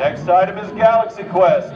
Next item is Galaxy Quest.